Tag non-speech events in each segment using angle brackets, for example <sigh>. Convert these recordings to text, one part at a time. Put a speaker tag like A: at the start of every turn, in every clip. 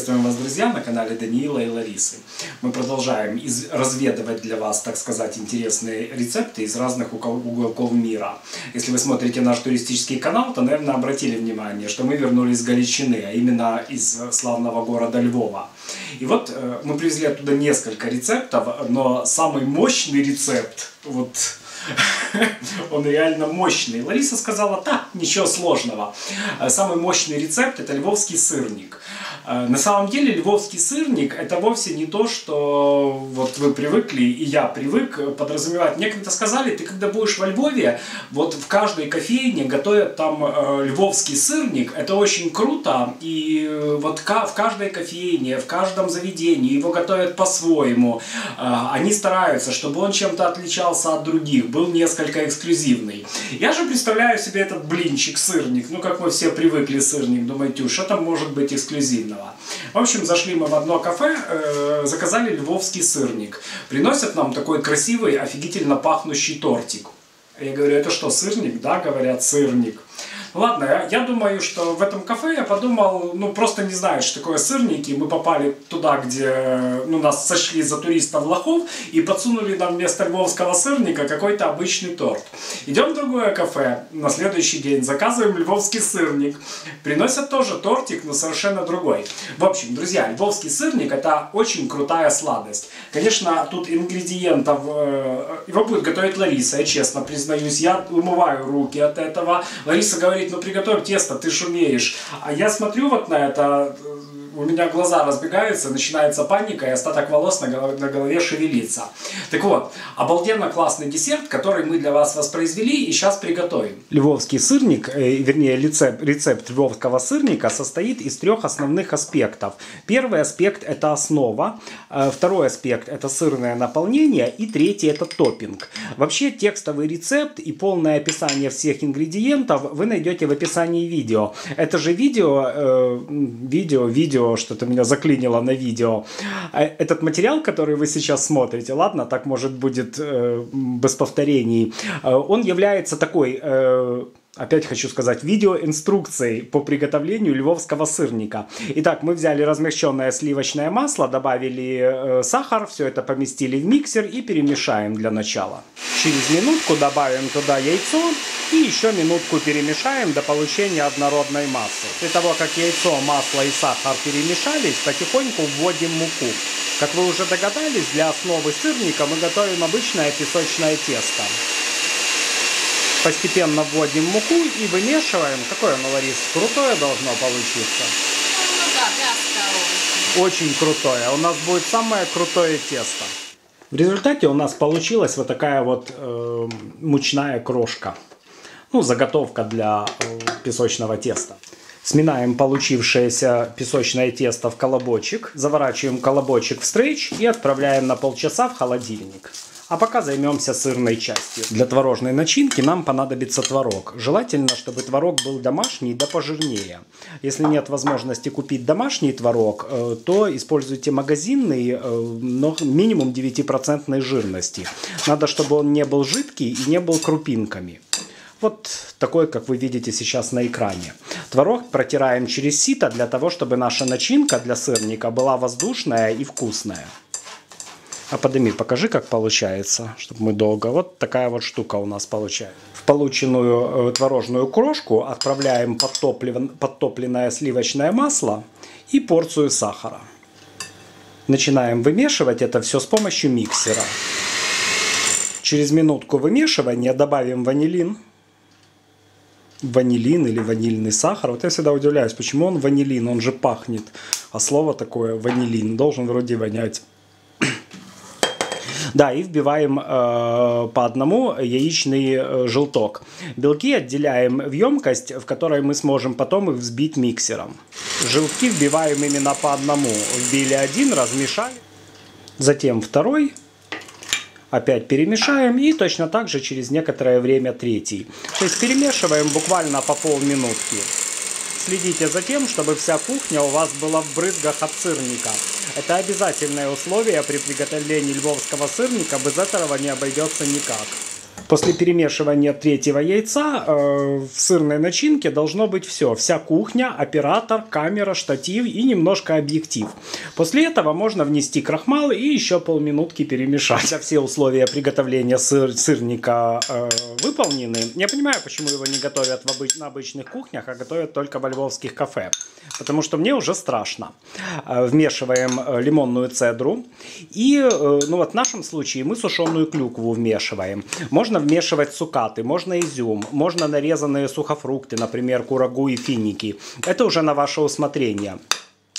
A: Приветствуем вас, друзья, на канале Даниила и Ларисы. Мы продолжаем из разведывать для вас, так сказать, интересные рецепты из разных уголков мира. Если вы смотрите наш туристический канал, то, наверное, обратили внимание, что мы вернулись с Галичины, а именно из славного города Львова. И вот э, мы привезли оттуда несколько рецептов, но самый мощный рецепт, вот <laughs> он реально мощный. Лариса сказала, так, ничего сложного. Э, самый мощный рецепт это львовский сырник. Э, на самом деле львовский сырник это вовсе не то, что вот вы привыкли и я привык подразумевать. Мне когда сказали, ты когда будешь во Львове, вот в каждой кофейне готовят там э, львовский сырник, это очень круто, и э, вот в каждой кофейне, в каждом заведении его готовят по-своему. Они стараются, чтобы он чем-то отличался от других, был несколько эксклюзивный. Я же представляю себе этот блинчик, сырник, ну как мы все привыкли сырник, думаете, что там может быть эксклюзивного? Пушкина. В общем, зашли мы в одно кафе, э, заказали львовский сырник. Приносят нам такой красивый, офигительно пахнущий тортик. Я говорю, это что, сырник? Да, говорят, сырник. Ладно, я, думаю, что в этом кафе я подумал, ну просто не знаю, что такое сырники. Мы попали туда, где ну, нас сошли за туристов лохов и подсунули нам вместо львовского сырника какой-то обычный торт. Идем в другое кафе на следующий день, заказываем львовский сырник. Приносят тоже тортик, но совершенно другой. В общем, друзья, львовский сырник это очень крутая сладость. Конечно, тут ингредиентов, э, его будет готовить Лариса, я честно признаюсь. Я умываю руки от этого. Лариса говорит, говорит, ну приготовь тесто, ты ж умеешь. А я смотрю вот на это, у меня глаза разбегаются, начинается паника, и остаток волос на голове, на голове шевелится. Так вот, обалденно классный десерт, который мы для вас воспроизвели и сейчас приготовим. Львовский сырник, э, вернее рецепт, рецепт львовского сырника состоит из трех основных аспектов. Первый аспект это основа, э, второй аспект это сырное наполнение и третий это топпинг. Вообще текстовый рецепт и полное описание всех ингредиентов вы найдете в описании видео. Это же видео, э, видео, видео что-то меня заклинило на видео. А этот материал, который вы сейчас смотрите, ладно, так может будет э, без повторений, э, он является такой... Э, Опять хочу сказать, видеоинструкцией по приготовлению львовского сырника. Итак, мы взяли размягченное сливочное масло, добавили э, сахар, все это поместили в миксер и перемешаем для начала. Через минутку добавим туда яйцо и еще минутку перемешаем до получения однородной массы. После того, как яйцо, масло и сахар перемешались, потихоньку вводим муку. Как вы уже догадались, для основы сырника мы готовим обычное песочное тесто. Постепенно вводим муку и вымешиваем. Какое оно, Ларис? Крутое должно получиться. Очень крутое. У нас будет самое крутое тесто. В результате у нас получилась вот такая вот э, мучная крошка. Ну, заготовка для э, песочного теста. Сминаем получившееся песочное тесто в колобочек, заворачиваем колобочек в стрейч и отправляем на полчаса в холодильник. А пока займемся сырной частью. Для творожной начинки нам понадобится творог. Желательно, чтобы творог был домашний да пожирнее. Если нет возможности купить домашний творог, э, то используйте магазинный, э, но минимум 9% жирности. Надо, чтобы он не был жидкий и не был крупинками. Вот такой, как вы видите сейчас на экране. Творог протираем через сито для того, чтобы наша начинка для сырника была воздушная и вкусная. А подними, покажи, как получается, чтобы мы долго. Вот такая вот штука у нас получается. В полученную э, творожную крошку отправляем подтоплен... подтопленное сливочное масло и порцию сахара. Начинаем вымешивать это все с помощью миксера. Через минутку вымешивания добавим ванилин. Ванилин или ванильный сахар. Вот я всегда удивляюсь, почему он ванилин, он же пахнет. А слово такое ванилин должен вроде вонять да, и вбиваем э, по одному яичный э, желток. Белки отделяем в емкость, в которой мы сможем потом их взбить миксером. Желтки вбиваем именно по одному. Вбили один, размешали. Затем второй. Опять перемешаем и точно так же через некоторое время третий. То есть перемешиваем буквально по полминутки. Следите за тем, чтобы вся кухня у вас была в брызгах от сырника. Это обязательное условие при приготовлении львовского сырника, без этого не обойдется никак. После перемешивания третьего яйца э, в сырной начинке должно быть все. Вся кухня, оператор, камера, штатив и немножко объектив. После этого можно внести крахмал и еще полминутки перемешать. Все условия приготовления сыр, сырника э, выполнены, я понимаю, почему его не готовят в обыч, на обычных кухнях, а готовят только во львовских кафе. Потому что мне уже страшно. Э, вмешиваем э, лимонную цедру. И, э, ну вот в нашем случае мы сушеную клюкву вмешиваем. Можно вмешивать цукаты, можно изюм, можно нарезанные сухофрукты, например, курагу и финики. Это уже на ваше усмотрение.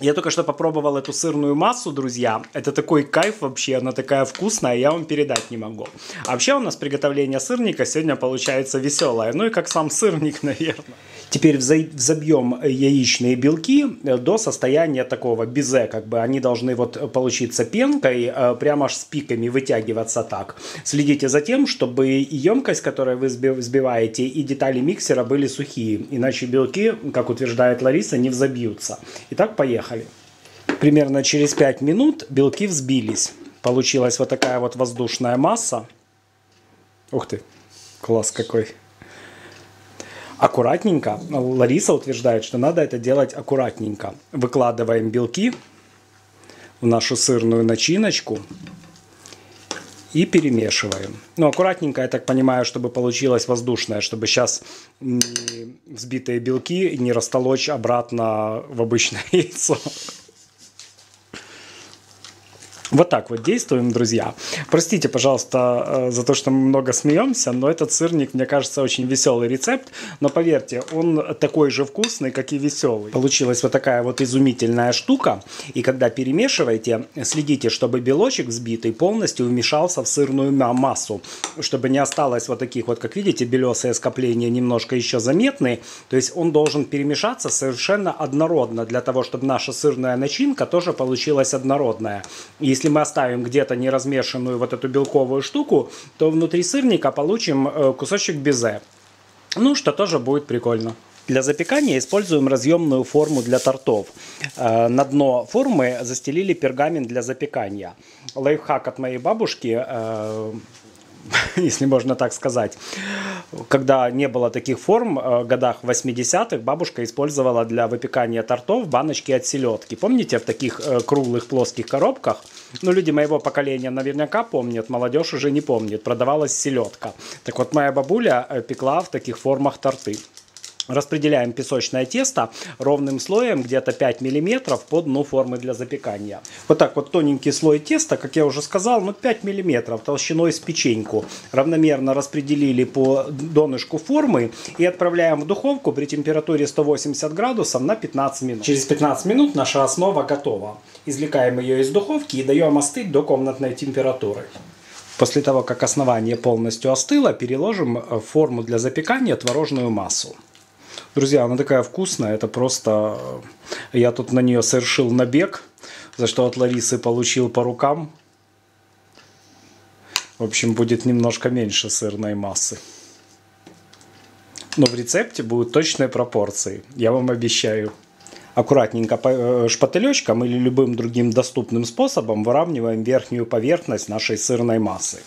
A: Я только что попробовал эту сырную массу, друзья. Это такой кайф вообще, она такая вкусная, я вам передать не могу. А вообще у нас приготовление сырника сегодня получается веселое. Ну и как сам сырник, <laughs> наверное. Теперь взобьем яичные белки до состояния такого безе, как бы они должны вот получиться пенкой, э, прямо аж с пиками вытягиваться так. Следите за тем, чтобы и емкость, которую вы взбиваете, и детали миксера были сухие, иначе белки, как утверждает Лариса, не взобьются. Итак, поехали. Примерно через 5 минут белки взбились. Получилась вот такая вот воздушная масса. Ух ты, класс какой аккуратненько. Лариса утверждает, что надо это делать аккуратненько. Выкладываем белки в нашу сырную начиночку и перемешиваем. Ну, аккуратненько, я так понимаю, чтобы получилось воздушное, чтобы сейчас взбитые белки не растолочь обратно в обычное <laughs> яйцо. Вот так вот действуем, друзья. Простите, пожалуйста, э, за то, что мы много смеемся, но этот сырник, мне кажется, очень веселый рецепт. Но поверьте, он такой же вкусный, как и веселый. Получилась вот такая вот изумительная штука. И когда перемешиваете, следите, чтобы белочек взбитый полностью вмешался в сырную массу. Чтобы не осталось вот таких вот, как видите, белесые скопления немножко еще заметны. То есть он должен перемешаться совершенно однородно, для того, чтобы наша сырная начинка тоже получилась однородная. И если мы оставим где-то неразмешанную вот эту белковую штуку, то внутри сырника получим э, кусочек безе. Ну, что тоже будет прикольно. Для запекания используем разъемную форму для тортов. Э, на дно формы застелили пергамент для запекания. Лайфхак от моей бабушки э, <laughs> если можно так сказать. Когда не было таких форм, в годах 80-х бабушка использовала для выпекания тортов баночки от селедки. Помните, в таких круглых плоских коробках, ну, люди моего поколения наверняка помнят, молодежь уже не помнит, продавалась селедка. Так вот, моя бабуля э, пекла в таких формах торты. Распределяем песочное тесто ровным слоем, где-то 5 мм по дну формы для запекания. Вот так вот тоненький слой теста, как я уже сказал, ну 5 мм толщиной с печеньку. Равномерно распределили по донышку формы и отправляем в духовку при температуре 180 градусов на 15 минут. Через 15 минут наша основа готова. Извлекаем ее из духовки и даем остыть до комнатной температуры. После того, как основание полностью остыло, переложим в форму для запекания творожную массу. Друзья, она такая вкусная, это просто... Э, я тут на нее совершил набег, за что от Ларисы получил по рукам. В общем, будет немножко меньше сырной массы. Но в рецепте будут точные пропорции, я вам обещаю. Аккуратненько э, шпателечком или любым другим доступным способом выравниваем верхнюю поверхность нашей сырной массы.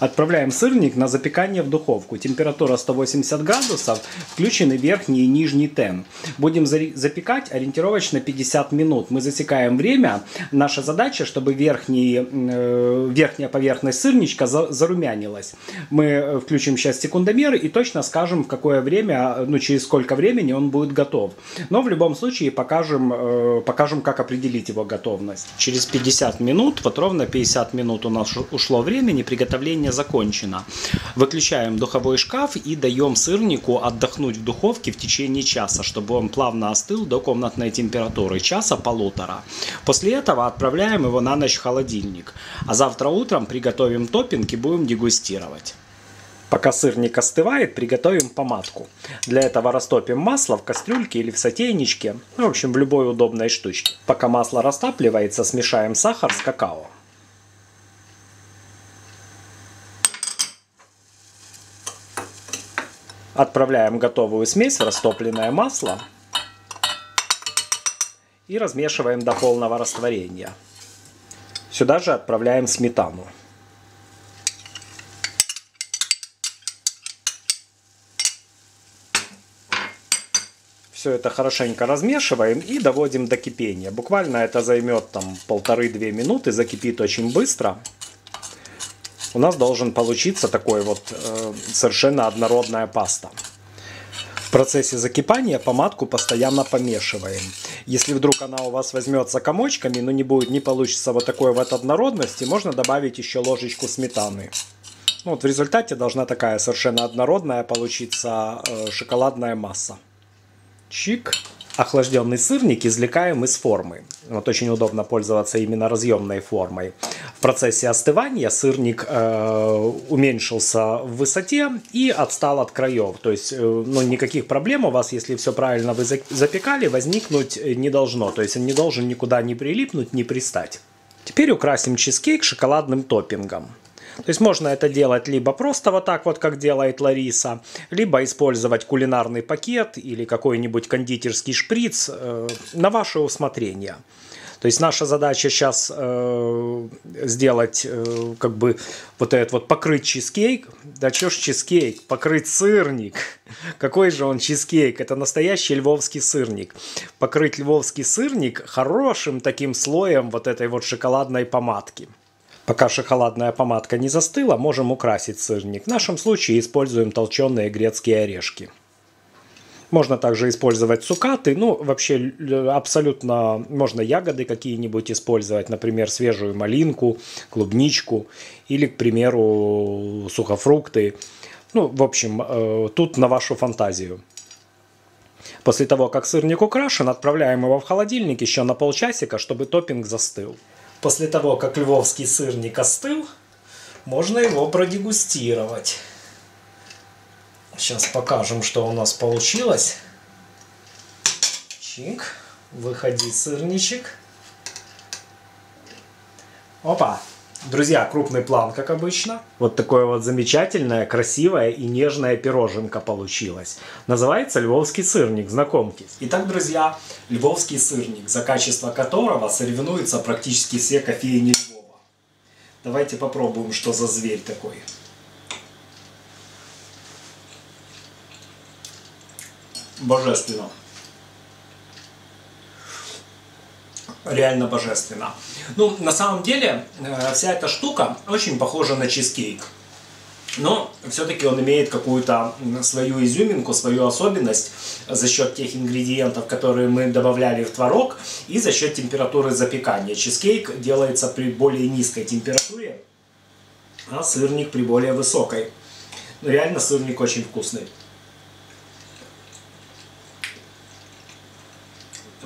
A: Отправляем сырник на запекание в духовку. Температура 180 градусов, включены верхний и нижний тен. Будем запекать ориентировочно 50 минут. Мы засекаем время. Наша задача, чтобы верхний, э, верхняя поверхность сырничка зарумянилась. Мы э, включим сейчас секундомер и точно скажем, в какое время, ну через сколько времени он будет готов. Но в любом случае покажем, э, покажем как определить его готовность. Через 50 минут, вот ровно 50 минут у нас ушло времени приготовления приготовление закончено. Выключаем духовой шкаф и даем сырнику отдохнуть в духовке в течение часа, чтобы он плавно остыл до комнатной температуры, часа полутора. После этого отправляем его на ночь в холодильник. А завтра утром приготовим топпинг и будем дегустировать. Пока сырник остывает, приготовим помадку. Для этого растопим масло в кастрюльке или в сотейничке, ну, в общем в любой удобной штучке. Пока масло растапливается, смешаем сахар с какао. Отправляем готовую смесь, растопленное масло и размешиваем до полного растворения. Сюда же отправляем сметану. Все это хорошенько размешиваем и доводим до кипения. Буквально это займет там полторы-две минуты, закипит очень быстро. У нас должен получиться такой вот э, совершенно однородная паста. В процессе закипания помадку постоянно помешиваем. Если вдруг она у вас возьмется комочками, но не будет, не получится вот такой вот однородности, можно добавить еще ложечку сметаны. Ну, вот в результате должна такая совершенно однородная получиться э, шоколадная масса. Чик. Охлажденный сырник извлекаем из формы. Вот очень удобно пользоваться именно разъемной формой. В процессе остывания сырник э, уменьшился в высоте и отстал от краев. То есть э, ну, никаких проблем у вас, если все правильно вы запекали, возникнуть не должно. То есть он не должен никуда не прилипнуть, не пристать. Теперь украсим чизкейк шоколадным топпингом. То есть можно это делать либо просто вот так вот, как делает Лариса, либо использовать кулинарный пакет или какой-нибудь кондитерский шприц э, на ваше усмотрение. То есть наша задача сейчас э, сделать, э, как бы, вот этот вот, покрыть чизкейк. Да что ж чизкейк? Покрыть сырник. Какой же он чизкейк? Это настоящий львовский сырник. Покрыть львовский сырник хорошим таким слоем вот этой вот шоколадной помадки. Пока шоколадная помадка не застыла, можем украсить сырник. В нашем случае используем толченые грецкие орешки. Можно также использовать цукаты, ну вообще абсолютно можно ягоды какие-нибудь использовать, например, свежую малинку, клубничку или, к примеру, сухофрукты. Ну, в общем, э, тут на вашу фантазию. После того, как сырник украшен, отправляем его в холодильник еще на полчасика, чтобы топпинг застыл. После того, как львовский сырник остыл, можно его продегустировать. Сейчас покажем, что у нас получилось. Чик. Выходи, сырничек. Опа. Друзья, крупный план, как обычно. Вот такое вот замечательное, красивое и нежное пироженка получилось. Называется львовский сырник, знакомьтесь. Итак, друзья, львовский сырник, за качество которого соревнуются практически все кофейни Львова. Давайте попробуем, что за зверь такой. Божественно. Реально божественно. Ну, на самом деле, э, вся эта штука очень похожа на чизкейк. Но все-таки он имеет какую-то свою изюминку, свою особенность за счет тех ингредиентов, которые мы добавляли в творог, и за счет температуры запекания. Чизкейк делается при более низкой температуре, а сырник при более высокой. Но реально сырник очень вкусный.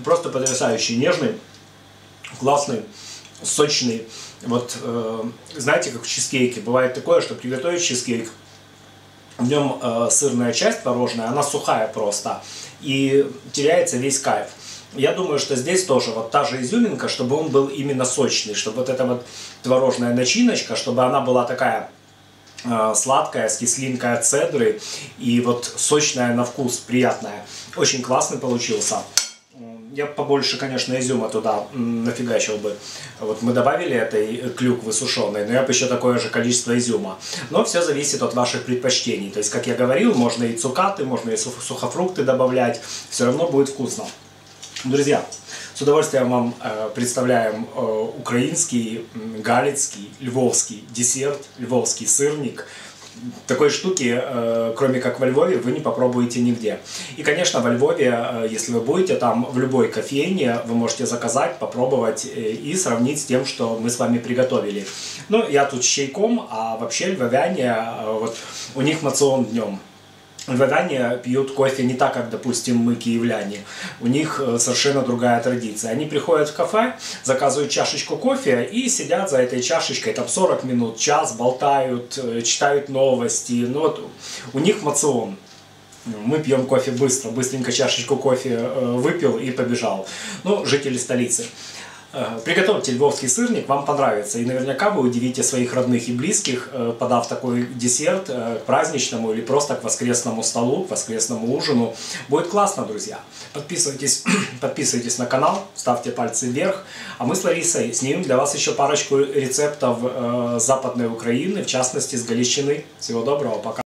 A: Просто потрясающий, нежный классный, сочный. Вот э, знаете, как в чизкейке, бывает такое, что приготовить чизкейк, в нем э, сырная часть творожная, она сухая просто, и теряется весь кайф. Я думаю, что здесь тоже вот та же изюминка, чтобы он был именно сочный, чтобы вот эта вот творожная начиночка, чтобы она была такая э, сладкая, с кислинкой от цедры и вот сочная на вкус, приятная. Очень классный получился я побольше, конечно, изюма туда нафигачил бы. Вот мы добавили этой клюквы сушеной, но я бы еще такое же количество изюма. Но все зависит от ваших предпочтений. То есть, как я говорил, можно и цукаты, можно и сухофрукты добавлять. Все равно будет вкусно. Друзья, с удовольствием вам э, представляем э, украинский, галицкий, львовский десерт, львовский сырник – такой штуки, э, кроме как во Львове, вы не попробуете нигде. И, конечно, во Львове, э, если вы будете там в любой кофейне, вы можете заказать, попробовать э, и сравнить с тем, что мы с вами приготовили. Ну, я тут с чайком, а вообще львовяне, вот у них мацион днем. Львовяне пьют кофе не так, как, допустим, мы, киевляне. У них э, совершенно другая традиция. Они приходят в кафе, заказывают чашечку кофе и сидят за этой чашечкой там 40 минут, час, болтают, э, читают новости. Ну, вот у них мацион. Мы пьем кофе быстро, быстренько чашечку кофе э, выпил и побежал. Ну, жители столицы. Э, приготовьте львовский сырник, вам понравится. И наверняка вы удивите своих родных и близких, э, подав такой десерт э, к праздничному или просто к воскресному столу, к воскресному ужину. Будет классно, друзья. Подписывайтесь, <clears throat> подписывайтесь на канал, ставьте пальцы вверх. А мы с Ларисой снимем для вас еще парочку рецептов западной Украины, в частности с Галичины. Всего доброго, пока.